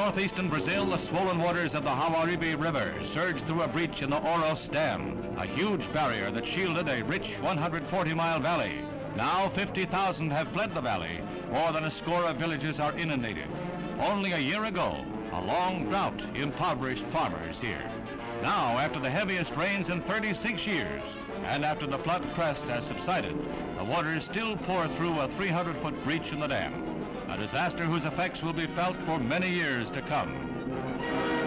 northeastern Brazil, the swollen waters of the Jaguaribe River surged through a breach in the Oros Dam, a huge barrier that shielded a rich 140-mile valley. Now 50,000 have fled the valley. More than a score of villages are inundated. Only a year ago, a long drought impoverished farmers here. Now, after the heaviest rains in 36 years, and after the flood crest has subsided, the waters still pour through a 300-foot breach in the dam, a disaster whose effects will be felt for many years to come.